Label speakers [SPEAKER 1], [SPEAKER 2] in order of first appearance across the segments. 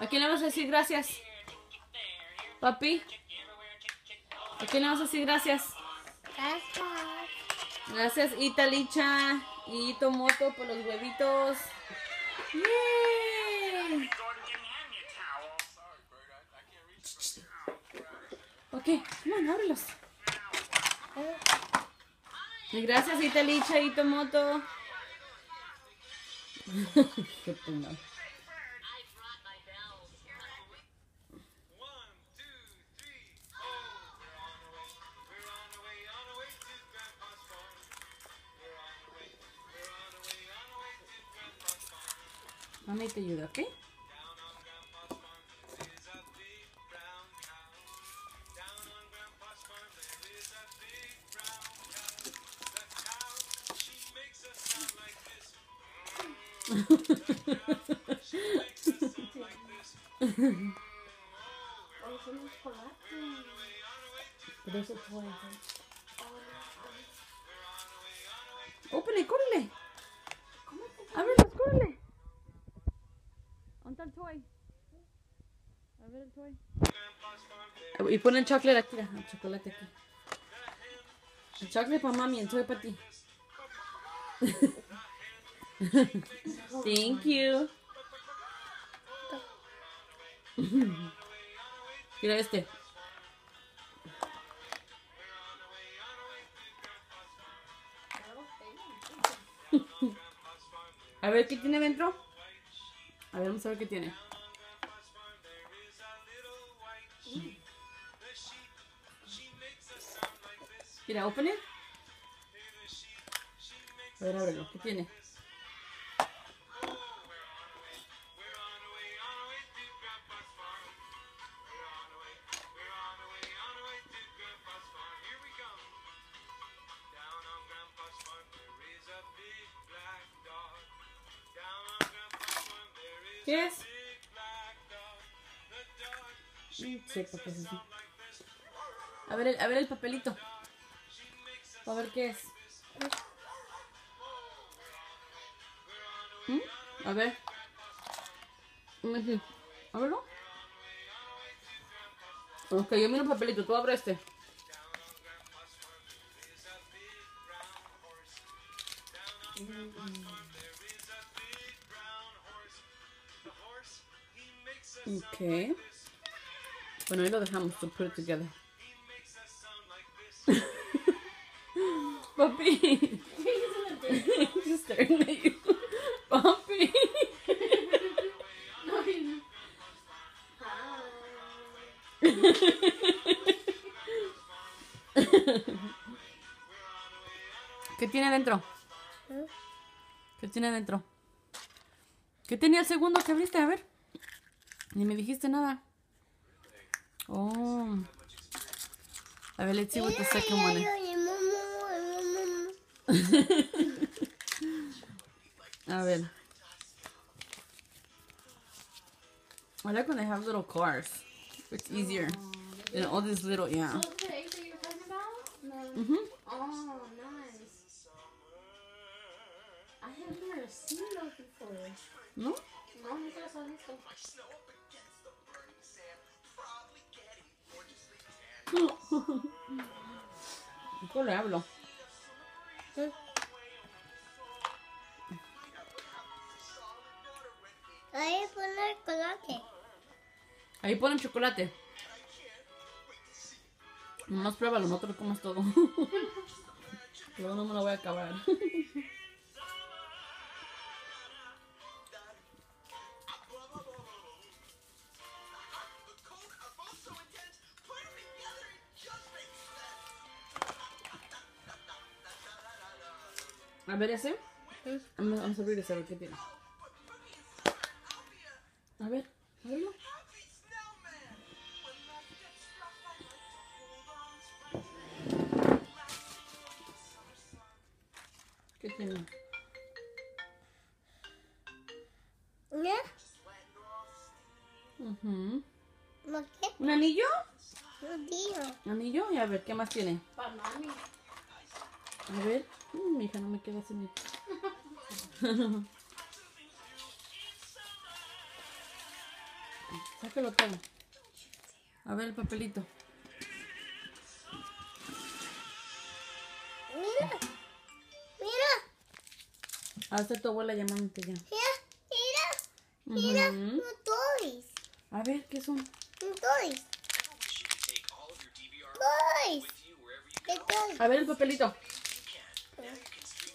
[SPEAKER 1] ¿A quién le vas a decir gracias? Papi. ¿A quién le vas a decir gracias?
[SPEAKER 2] Gracias.
[SPEAKER 1] Gracias Italicha y Tomoto por los huevitos. ¡Yay! Ok, on, ábrelos. Gracias Italicha y Tomoto. Qué pena. Mami te ayuda, ¿ok? Pero eso fue. Ópele, córrele. Ábrelos, córrele. ¿Dónde el toy? A ver el toy. Y pon el chocolate aquí, el chocolate aquí. El chocolate para mami, el toy para ti. Thank you. Mira este. A ver qué tiene dentro. A ver, vamos a ver qué tiene. Mira, open it. A ver, ábrelo. ¿Qué tiene? Sí, porque es así. A ver, el, a ver el papelito. A ver qué es. ¿Mm? A ver. Mm. A verlo. Ok, yo miro el papelito. Tú abre este. Ok. Bueno, ahí lo dejamos. To put it together. Papi. Just staring at you. Papi. ¿Qué tiene dentro? ¿Qué tiene dentro? ¿Qué tenía el segundo que abriste? A ver. Ni me dijiste nada. Oh. A ver, let's see what the second one is. A ver. I like when they have little cars. It's easier. And all these little, yeah.
[SPEAKER 2] Those the eggs you were talking about? No.
[SPEAKER 1] Mm-hmm.
[SPEAKER 2] Oh, nice. I have never seen those before.
[SPEAKER 1] ¿No?
[SPEAKER 2] No, he visto.
[SPEAKER 1] ¿Cómo le hablo?
[SPEAKER 2] Ahí pone el chocolate.
[SPEAKER 1] Ahí ponen chocolate. Nomás pruébalo, no te lo comas todo. Luego no me lo voy a acabar. A ver ese. Vamos vamos a abrir ese a ver qué tiene. A ver, ábrelo. ¿Qué tiene?
[SPEAKER 2] ¿Ya?
[SPEAKER 1] Ujú.
[SPEAKER 2] ¿Por qué?
[SPEAKER 1] ¿Un anillo?
[SPEAKER 2] No digo.
[SPEAKER 1] ¿Anillo? Y a ver, ¿qué más tiene?
[SPEAKER 2] Para mami.
[SPEAKER 1] A ver. Mm, mi hija no me queda sin Sáquelo todo. A ver el papelito.
[SPEAKER 2] Mira. Mira.
[SPEAKER 1] Hasta tu abuela llamándote ya.
[SPEAKER 2] Mira. Mira. Mira.
[SPEAKER 1] Ujú.
[SPEAKER 2] Un toys.
[SPEAKER 1] A ver, ¿qué son?
[SPEAKER 2] Un toys. Toys. ¿Qué toys?
[SPEAKER 1] A ver el papelito.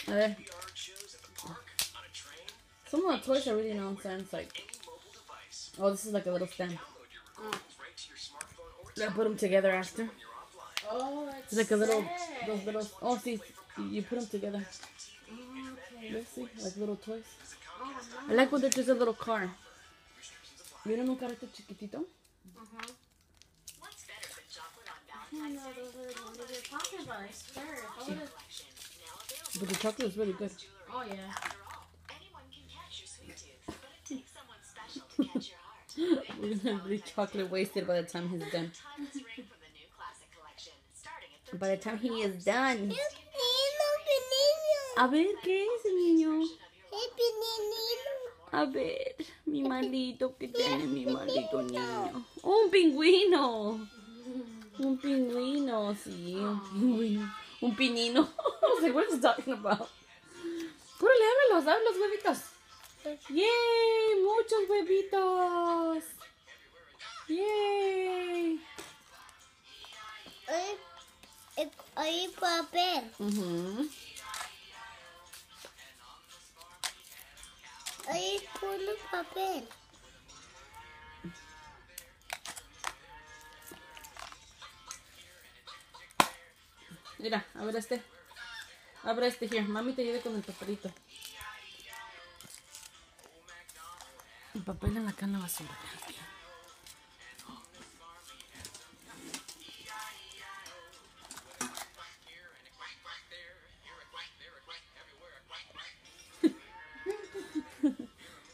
[SPEAKER 1] A ver. Some of the toys are really nonsense. Like, oh, this is like a little stamp. I put them together after.
[SPEAKER 3] Oh,
[SPEAKER 1] It's like a little, those little. Oh, see, you put them together. Let's see, like little toys. I like when they're just a little car. ¿Vieron un carrito chiquitito?
[SPEAKER 3] I know those are the ones that you're talking about. I swear. If I would've-
[SPEAKER 1] But the chocolate is really good.
[SPEAKER 3] Oh yeah.
[SPEAKER 4] Anyone can catch your sweet tooth, but it takes someone special to catch your heart.
[SPEAKER 1] We're gonna be chocolate wasted by the time he's done.
[SPEAKER 4] Timeless ring from the new classic collection, starting at
[SPEAKER 1] By the time he is done.
[SPEAKER 2] Niño, pequeño.
[SPEAKER 1] A ver, ¿qué es, niño?
[SPEAKER 2] Es pequeñito.
[SPEAKER 1] A ver, mi malito que tiene mi malito niño. Un pingüino. Un pingüino, sí, un pingüino. Un pinino. Like, what is he talking about? Córrele, ábrelos, abre los huevitos. ¡Yay! ¡Muchos huevitos! ¡Yay!
[SPEAKER 2] Hay, papel.
[SPEAKER 1] Ujú.
[SPEAKER 2] Hay puro papel.
[SPEAKER 1] Mira, a ver este. Abre este here. Mami te ayude con el papelito. El papel en la cana basura.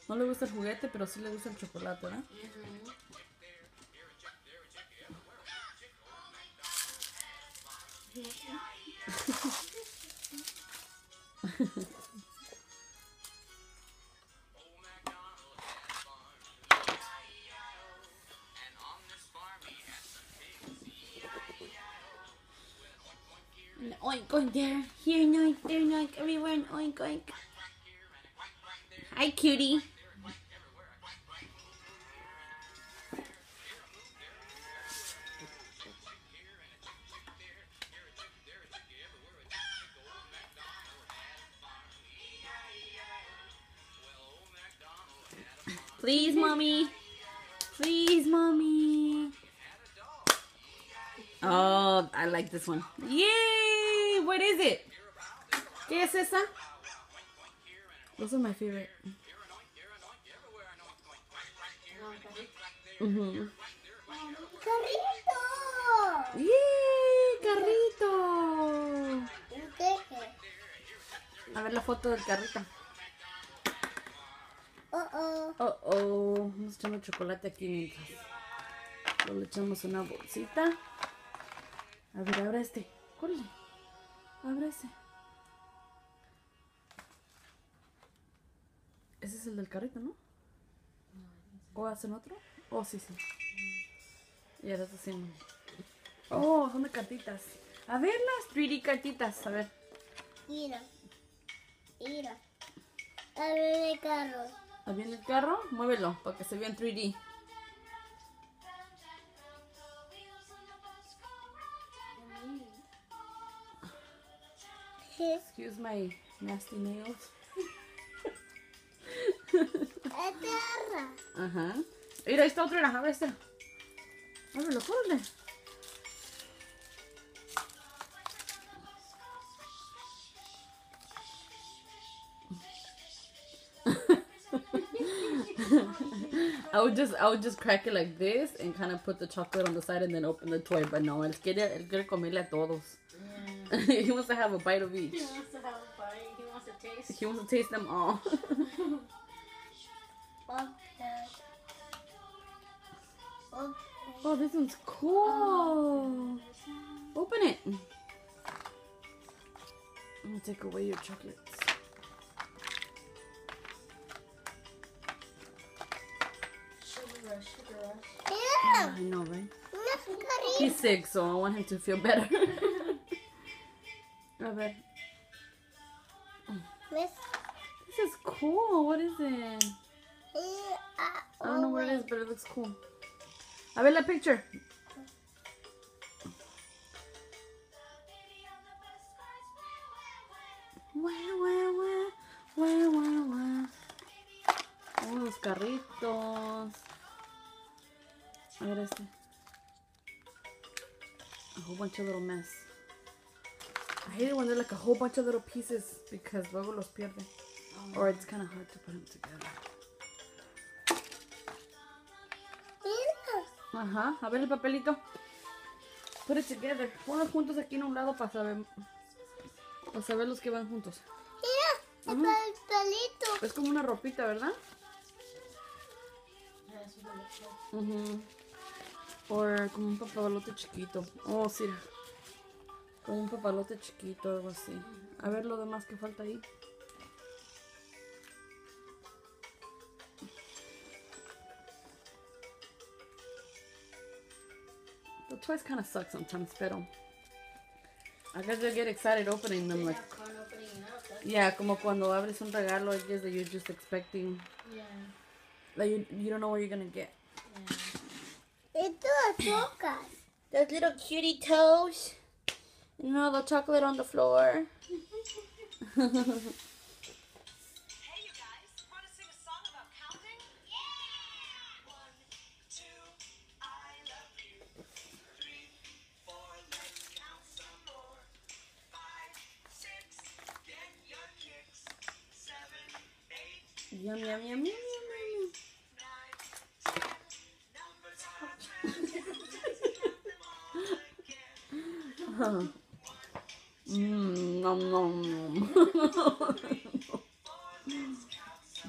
[SPEAKER 1] No le gusta el juguete, pero sí le gusta el chocolate, ¿verdad? And Oink oink there, here oink, there oink, everywhere and oink oink. Hi cutie. Please, mommy. Please, mommy. Oh, I like this one. Yay! What is it? ¿Qué es esa? Those are my favorite. Mhm.
[SPEAKER 2] ¡Carrito!
[SPEAKER 1] ¡Yay! ¡Carrito! A ver la foto del carrito.
[SPEAKER 2] Oh, oh.
[SPEAKER 1] Oh. Vamos echando chocolate aquí mientras. Luego le echamos una bolsita. A ver, abre este. Córrele. Abre ese. Ese es el del carrito, ¿no? ¿O hacen otro? Oh, sí, sí. The same one. Oh, son de cartitas. A ver las 3D cartitas. A ver.
[SPEAKER 2] Mira. Mira. A ver el carro.
[SPEAKER 1] Ahí viene el carro. Muévelo para que se vea en 3D. Excuse my nasty nails. Ajá. Mira, ahí está otro. Abre este. Ábrelo, córrele. I would just I would just crack it like this and kind of put the chocolate on the side and then open the toy. But no, él quiere, él quiere comerle a todos. he wants to have a bite of each.
[SPEAKER 3] He wants to have a bite. He wants to taste.
[SPEAKER 1] He wants to taste them all.
[SPEAKER 2] Okay. Okay.
[SPEAKER 1] oh, this one's cool. Open it. I'm gonna take away your chocolates. Sick, so I want him to feel better. Ver.
[SPEAKER 2] ¿Ves?
[SPEAKER 1] This is cool. What is it? I don't know what it
[SPEAKER 2] oh,
[SPEAKER 1] but it looks cool. A ver la picture. Wah, wah, wah, wah, wah, wah. Oh, los carritos. A ver este. Whole bunch of little mess. I hate it when they're like a whole bunch of little pieces because luego los pierde. Or it's kind of hard to put them together. Ajá, a ver el papelito. Put it together. Ponlos juntos aquí en un lado para saber, para saber los que van juntos.
[SPEAKER 2] Mira, el papelito.
[SPEAKER 1] Es como una ropita, ¿verdad?
[SPEAKER 3] That's what it looks like.
[SPEAKER 1] Mhm. O como un papalote chiquito. Oh, sí. Como un papalote chiquito, algo así. A ver lo demás que falta ahí. The toys kind of suck sometimes, pero I guess I get excited opening them like
[SPEAKER 3] opening up.
[SPEAKER 1] Yeah, como cuando abres un regalo, I guess that you're just expecting
[SPEAKER 3] yeah.
[SPEAKER 1] like you, you don't know what you're gonna get.
[SPEAKER 3] Yeah.
[SPEAKER 2] Esto azúcar.
[SPEAKER 1] Those little cutie toes. You know, the chocolate on the floor.
[SPEAKER 4] Hey, you guys, want to sing a song about counting? Yeah! One, two, I love you. Three, four, let's count some more. Five, six, get your kicks. Seven, eight,
[SPEAKER 1] yum, yum, yum, yum, yum, Nom, nom, nom.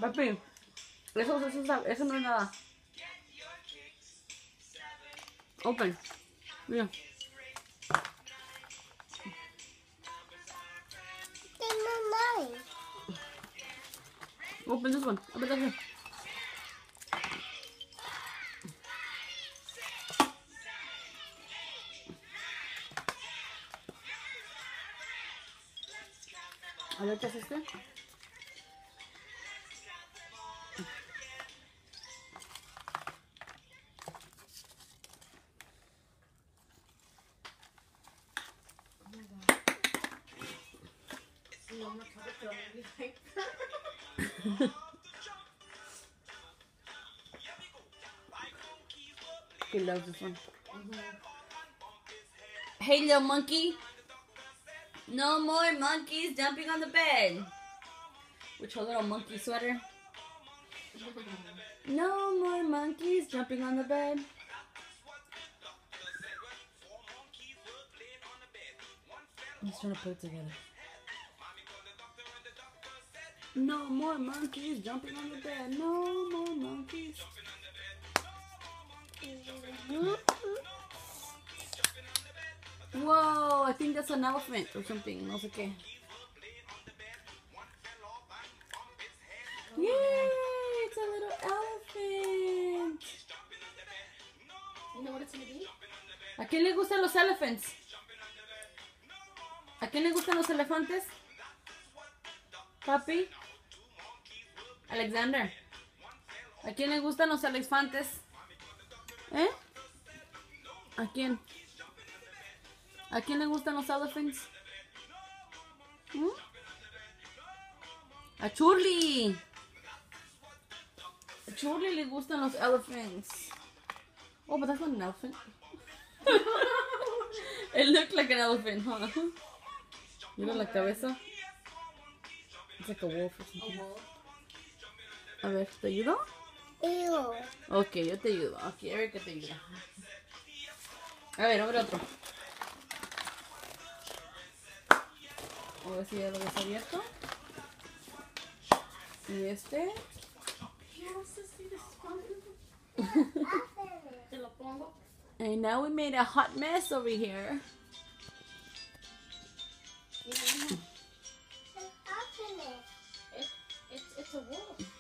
[SPEAKER 1] Papi, eso, eso, eso, no es nada.
[SPEAKER 4] Get your kicks. Seven,
[SPEAKER 1] Open. Mira. Open this one. Open this one.
[SPEAKER 3] To anything.
[SPEAKER 1] He loves this one. Hey, little monkey. No more monkeys jumping on the bed. With her little monkey sweater. No more monkeys jumping on the bed. He's trying to put it together. No more monkeys jumping on the bed. No more monkeys. Whoa, I think that's an elephant or something. No sé qué. Yay, it's a little elephant. ¿A quién le gustan los elephants? ¿A quién le gustan los elefantes? Papi. Alexander. ¿A quién le gustan los elefantes? ¿Eh? ¿A quién? ¿A quién le gustan los elephants? ¿Mm? A Churli. A Churli le gustan los elephants. Oh, but that's not an elephant. It looked like an elephant, huh? Mira la cabeza. It's like a wolf or something. A ver, ¿te ayudo?
[SPEAKER 2] Ew.
[SPEAKER 1] Ok, yo te ayudo. Ok, a ver qué te ayuda. A ver, abre otro. a ver si ya lo ves abierto. Y este. And now we made a hot mess over here. Yeah. it's, it's a wolf.